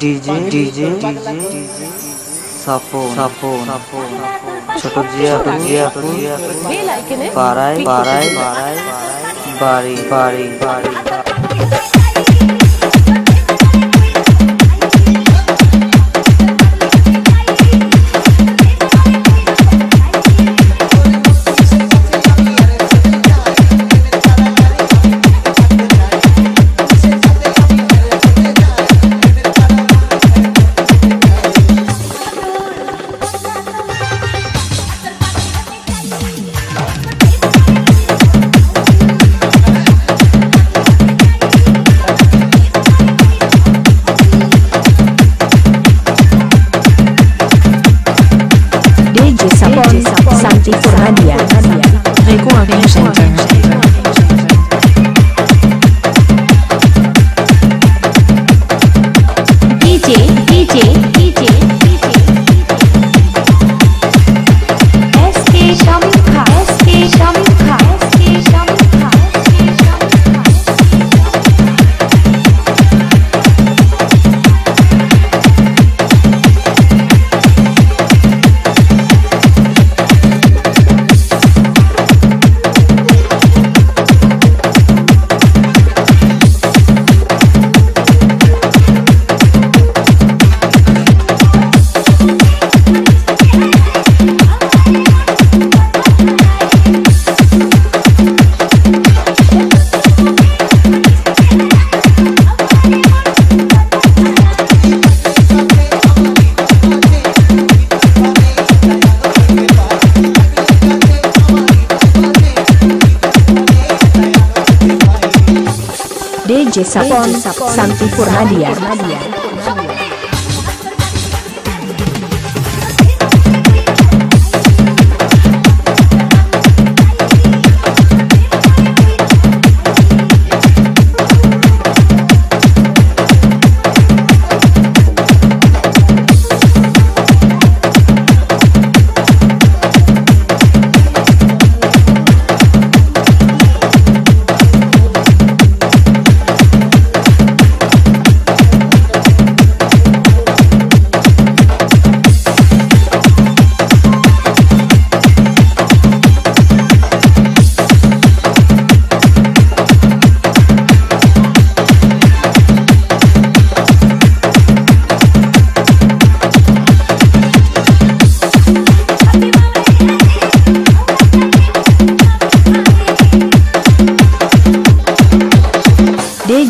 DJ DJ সাপো সাপো ছোট জিয়া জিয়া বেল আইকনে। পাড়ায় পাড়ায় পাড়ায় বাড়ি। বাড়ি বাড়ি। DJ DJ DJ Sapon Santi Purnadia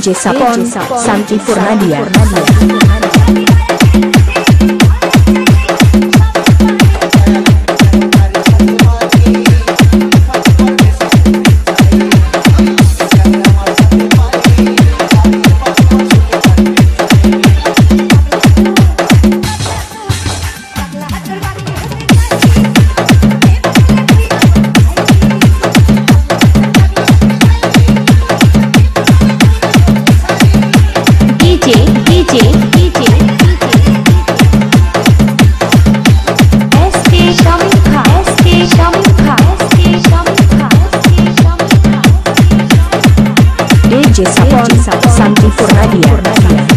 DJ Sapon Santi Purnadia SK Shamikha DJ Sapon Santi Purnadia